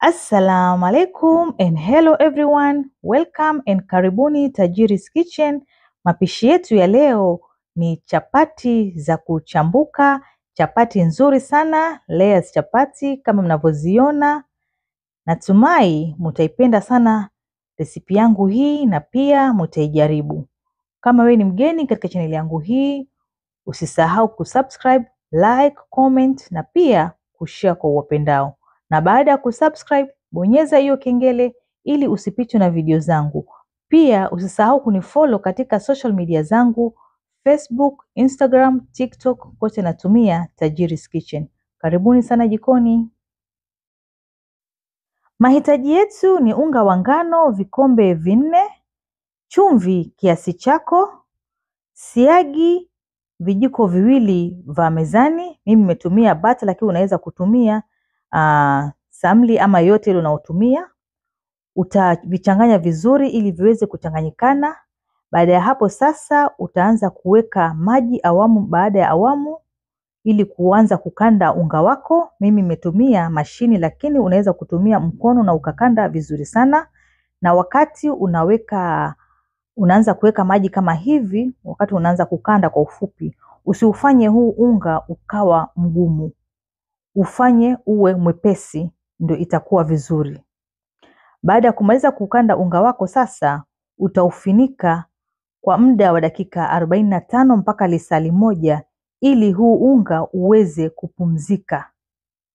Assalamu alaikum and hello everyone. Welcome and karibuni Tajiri's Kitchen. Mapishi yetu ya leo ni chapati za kuchambuka, chapati nzuri sana, layers chapati kama mnavyoziona. Natumai mutaipenda sana resipi yangu hii na pia mutaijaribu. Kama wewe ni mgeni katika chaneli yangu hii, usisahau kusubscribe, like, comment na pia kushare kwa uwapendao na baada ya kusubscribe bonyeza hiyo kengele ili usipitwe na video zangu. Pia usisahau kunifollow katika social media zangu Facebook, Instagram, TikTok, kote natumia Tajiri's Kitchen. Karibuni sana jikoni. Mahitaji yetu ni unga wa ngano vikombe vinne, chumvi kiasi chako, siagi vijiko viwili vya mezani. Mimi nimetumia bata, lakini unaweza kutumia uh, samli ama yote ile unaotumia. Utavichanganya vizuri ili viweze kuchanganyikana. Baada ya hapo sasa, utaanza kuweka maji awamu baada ya awamu ili kuanza kukanda unga wako. Mimi nimetumia mashini, lakini unaweza kutumia mkono na ukakanda vizuri sana. Na wakati unaweka unaanza kuweka maji kama hivi, wakati unaanza kukanda kwa ufupi, usiufanye huu unga ukawa mgumu ufanye uwe mwepesi, ndio itakuwa vizuri. Baada ya kumaliza kukanda unga wako sasa, utaufinika kwa muda wa dakika arobaini na tano mpaka lisali moja ili huu unga uweze kupumzika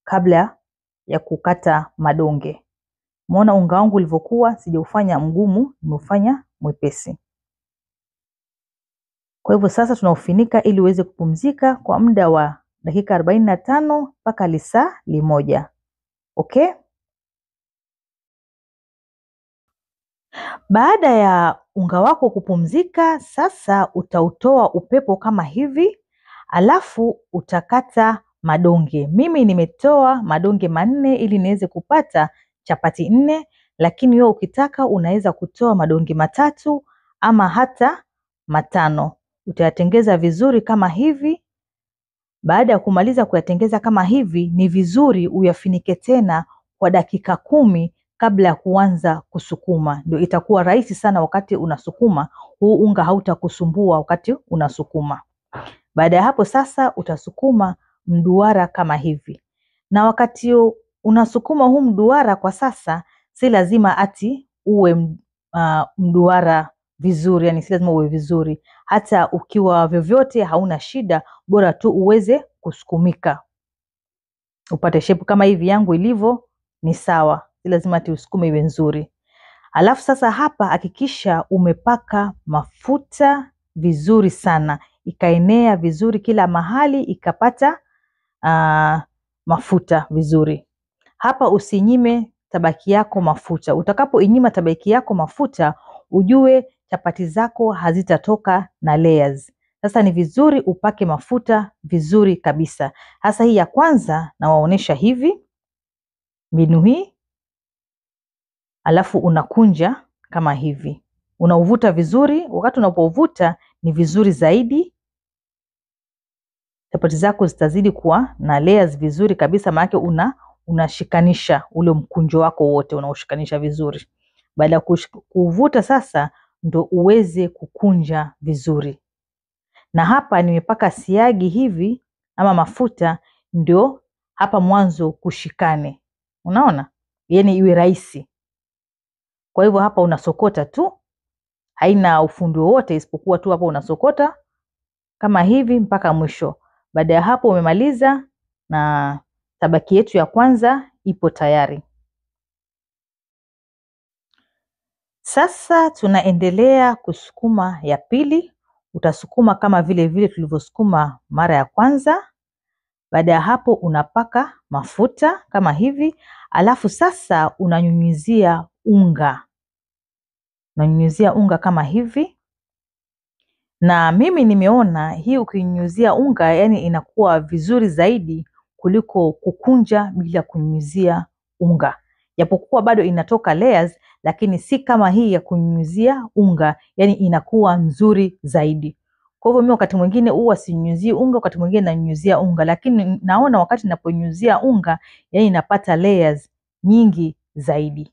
kabla ya kukata madonge. Umeona unga wangu ulivyokuwa, sijaufanya mgumu, nimeufanya mwepesi. Kwa hivyo sasa tunaufinika ili uweze kupumzika kwa muda wa dakika arobaini na tano mpaka lisaa limoja. Okay, baada ya unga wako kupumzika, sasa utautoa upepo kama hivi, alafu utakata madonge. Mimi nimetoa madonge manne ili niweze kupata chapati nne, lakini wewe ukitaka unaweza kutoa madonge matatu ama hata matano. Utayatengeza vizuri kama hivi baada ya kumaliza kuyatengeza kama hivi, ni vizuri uyafinike tena kwa dakika kumi kabla ya kuanza kusukuma. Ndio itakuwa rahisi sana wakati unasukuma, huu unga hautakusumbua wakati unasukuma. Baada ya hapo sasa, utasukuma mduara kama hivi, na wakati unasukuma huu mduara, kwa sasa si lazima ati uwe uh, mduara vizuri, yani si lazima uwe vizuri. Hata ukiwa vyovyote hauna shida, bora tu uweze kusukumika, upate shepu kama hivi yangu ilivyo, ni sawa. Si lazima ati usukume iwe nzuri. Alafu sasa hapa hakikisha umepaka mafuta vizuri sana, ikaenea vizuri kila mahali, ikapata uh, mafuta vizuri. Hapa usinyime tabaki yako mafuta. Utakapoinyima tabaki yako mafuta, ujue chapati zako hazitatoka na layers. Sasa ni vizuri upake mafuta vizuri kabisa. Hasa hii ya kwanza nawaonyesha hivi mbinu hii, alafu unakunja kama hivi, unauvuta vizuri. Wakati unapovuta ni vizuri zaidi, chapati zako zitazidi kuwa na layers vizuri kabisa, maanake una unashikanisha ule mkunjo wako wote, unaushikanisha vizuri. Baada ya kuvuta sasa, ndo uweze kukunja vizuri na hapa nimepaka siagi hivi ama mafuta, ndio hapa mwanzo kushikane, unaona, yani iwe rahisi. Kwa hivyo hapa unasokota tu, haina ufundi wowote isipokuwa tu hapa unasokota kama hivi mpaka mwisho. Baada ya hapo umemaliza, na tabaki yetu ya kwanza ipo tayari. Sasa tunaendelea kusukuma ya pili utasukuma kama vile vile tulivyosukuma mara ya kwanza. Baada ya hapo unapaka mafuta kama hivi, alafu sasa unanyunyizia unga, unanyunyizia unga kama hivi. Na mimi nimeona hii ukinyunyizia unga, yani inakuwa vizuri zaidi kuliko kukunja bila kunyunyizia unga, japokuwa bado inatoka layers, lakini si kama hii ya kunyunyizia unga, yani inakuwa nzuri zaidi. Kwa hivyo mimi wakati mwingine huwa sinyunyizii unga, wakati mwingine nanyunyizia unga, lakini naona wakati ninaponyunyizia unga, yani napata layers nyingi zaidi.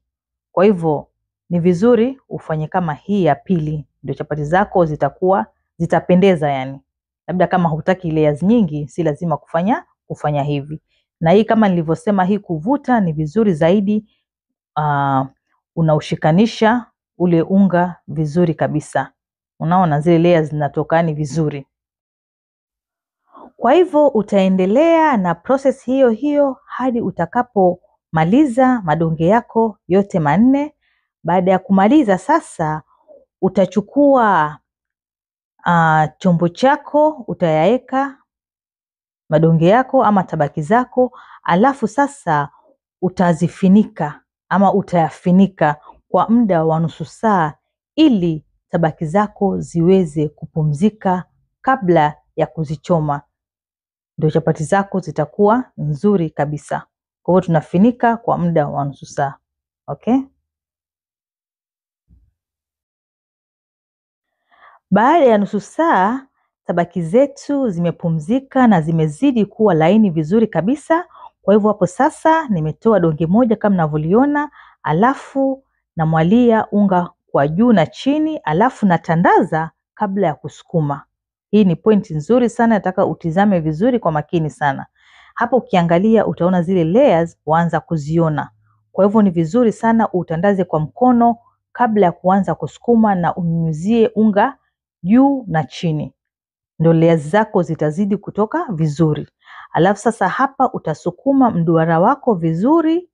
Kwa hivyo ni vizuri ufanye kama hii ya pili, ndio chapati zako zitakuwa zitapendeza. Yani labda kama hutaki layers nyingi, si lazima kufanya kufanya hivi. Na hii kama nilivyosema, hii kuvuta ni vizuri zaidi. Uh, unaushikanisha ule unga vizuri kabisa, unaona zile layers zinatokani vizuri. Kwa hivyo utaendelea na process hiyo hiyo hadi utakapomaliza madonge yako yote manne. Baada ya kumaliza sasa, utachukua uh, chombo chako utayaweka madonge yako ama tabaki zako, alafu sasa utazifinika ama utayafinika kwa muda wa nusu saa ili tabaki zako ziweze kupumzika kabla ya kuzichoma, ndio chapati zako zitakuwa nzuri kabisa. Kwa hiyo tunafinika kwa muda wa nusu saa. Okay, baada ya nusu saa tabaki zetu zimepumzika na zimezidi kuwa laini vizuri kabisa. Kwa hivyo hapo sasa nimetoa donge moja kama mnavyoliona, alafu namwalia unga kwa juu na chini, alafu natandaza kabla ya kusukuma. Hii ni pointi nzuri sana, nataka utizame vizuri kwa makini sana. Hapo ukiangalia utaona zile layers waanza kuziona. Kwa hivyo ni vizuri sana utandaze kwa mkono kabla ya kuanza kusukuma, na unyunyuzie unga juu na chini, ndio layers zako zitazidi kutoka vizuri. Alafu sasa hapa utasukuma mduara wako vizuri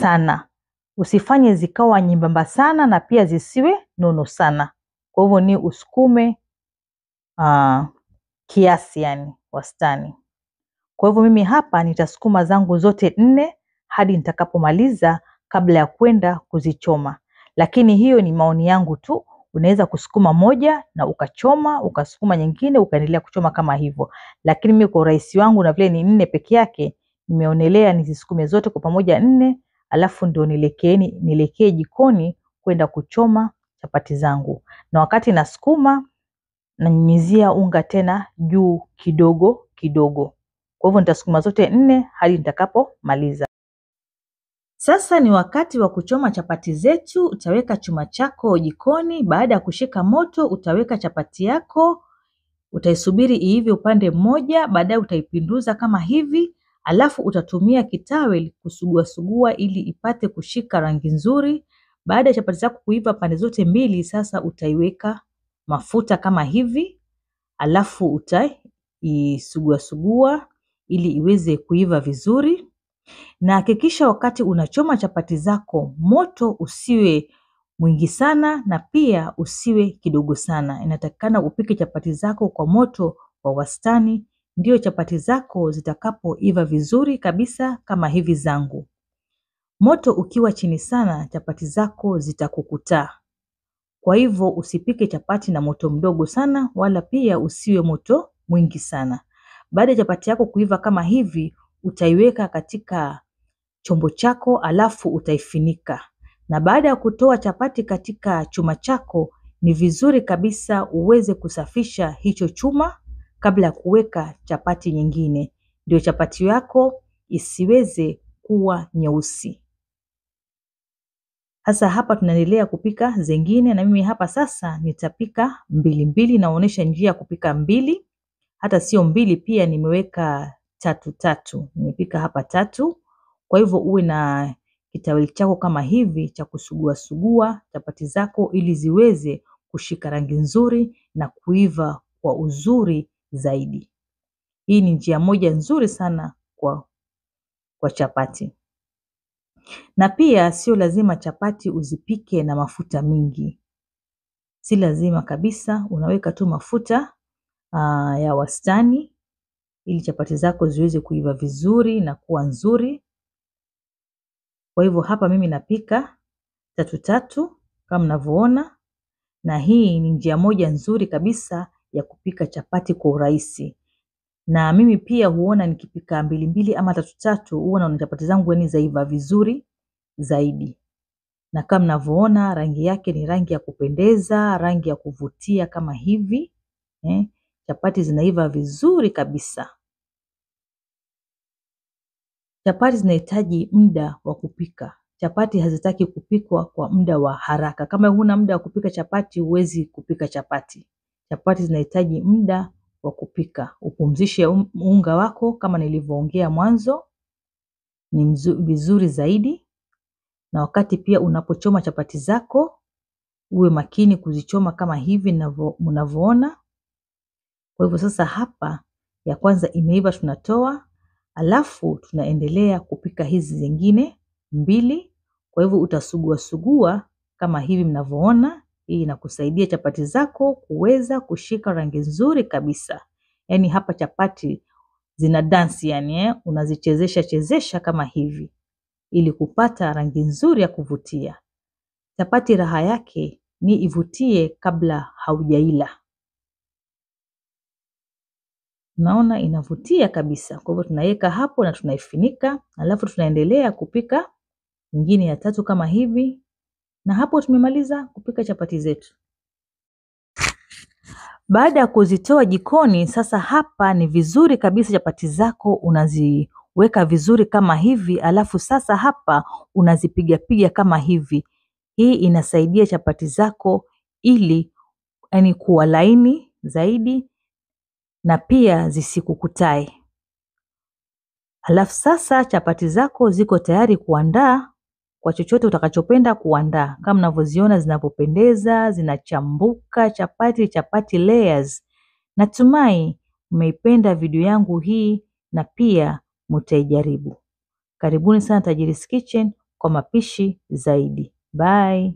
sana, usifanye zikawa nyembamba sana na pia zisiwe nono sana. Kwa hivyo ni usukume uh, kiasi, yani wastani. Kwa hivyo mimi hapa nitasukuma zangu zote nne hadi nitakapomaliza kabla ya kwenda kuzichoma, lakini hiyo ni maoni yangu tu. Unaweza kusukuma moja na ukachoma, ukasukuma nyingine ukaendelea kuchoma kama hivyo, lakini mimi kwa urahisi wangu na vile ni nne peke yake, nimeonelea nizisukume zote kwa pamoja nne, alafu ndio nilekee jikoni kwenda kuchoma chapati zangu, na wakati nasukuma nanyunyizia unga tena juu kidogo kidogo. Kwa hivyo nitasukuma zote nne hadi nitakapomaliza. Sasa ni wakati wa kuchoma chapati zetu. Utaweka chuma chako jikoni. Baada ya kushika moto, utaweka chapati yako, utaisubiri iive upande mmoja, baadaye utaipinduza kama hivi, alafu utatumia kitawel kusuguasugua ili ipate kushika rangi nzuri. Baada ya chapati zako kuiva pande zote mbili, sasa utaiweka mafuta kama hivi, alafu utaisuguasugua ili iweze kuiva vizuri na hakikisha wakati unachoma chapati zako moto usiwe mwingi sana na pia usiwe kidogo sana. Inatakikana upike chapati zako kwa moto wa wastani, ndio chapati zako zitakapoiva vizuri kabisa kama hivi zangu. Moto ukiwa chini sana, chapati zako zitakukuta. Kwa hivyo usipike chapati na moto mdogo sana, wala pia usiwe moto mwingi sana. Baada ya chapati yako kuiva kama hivi, utaiweka katika chombo chako alafu utaifinika. Na baada ya kutoa chapati katika chuma chako, ni vizuri kabisa uweze kusafisha hicho chuma kabla ya kuweka chapati nyingine, ndio chapati yako isiweze kuwa nyeusi. Sasa hapa tunaendelea kupika zingine, na mimi hapa sasa nitapika mbili mbili. Naonyesha njia ya kupika mbili, hata sio mbili, pia nimeweka tatu tatu, nimepika hapa tatu. Kwa hivyo uwe na kitaweli chako kama hivi cha kusuguasugua chapati zako ili ziweze kushika rangi nzuri na kuiva kwa uzuri zaidi. Hii ni njia moja nzuri sana kwa, kwa chapati. Na pia sio lazima chapati uzipike na mafuta mingi, si lazima kabisa. Unaweka tu mafuta aa, ya wastani ili chapati zako ziweze kuiva vizuri na kuwa nzuri. Kwa hivyo hapa mimi napika tatu tatu kama mnavyoona, na hii ni njia moja nzuri kabisa ya kupika chapati kwa urahisi. Na mimi pia huona nikipika mbili mbili ama tatu tatu, huwa naona chapati zangu yani zaiva vizuri zaidi. Na kama mnavyoona rangi yake ni rangi ya kupendeza, rangi ya kuvutia kama hivi eh, chapati zinaiva vizuri kabisa. Chapati zinahitaji muda wa kupika. Chapati hazitaki kupikwa kwa muda wa haraka. Kama huna muda wa kupika chapati, huwezi kupika chapati. Chapati zinahitaji muda wa kupika. Upumzishe unga wako kama nilivyoongea mwanzo, ni vizuri zaidi. Na wakati pia unapochoma chapati zako, uwe makini kuzichoma kama hivi mnavyoona. Kwa hivyo sasa hapa ya kwanza imeiva tunatoa, alafu tunaendelea kupika hizi zingine mbili. Kwa hivyo utasugua sugua kama hivi mnavyoona. Hii inakusaidia chapati zako kuweza kushika rangi nzuri kabisa. Yaani hapa chapati zina yani eh, unazichezesha chezesha kama hivi ili kupata rangi nzuri ya kuvutia. Chapati raha yake ni ivutie kabla haujaila. Naona inavutia kabisa. Kwa hivyo tunaiweka hapo na tunaifunika, alafu tunaendelea kupika nyingine ya tatu kama hivi, na hapo tumemaliza kupika chapati zetu. Baada ya kuzitoa jikoni, sasa hapa ni vizuri kabisa chapati zako unaziweka vizuri kama hivi, alafu sasa hapa unazipigapiga kama hivi. Hii inasaidia chapati zako ili yani kuwa laini zaidi na pia zisikukutae. Alafu sasa chapati zako ziko tayari kuandaa kwa chochote utakachopenda kuandaa, kama mnavyoziona zinavyopendeza, zinachambuka chapati chapati layers. Natumai mmeipenda video yangu hii na pia mtaijaribu. Karibuni sana Tajiri's Kitchen kwa mapishi zaidi. Bye.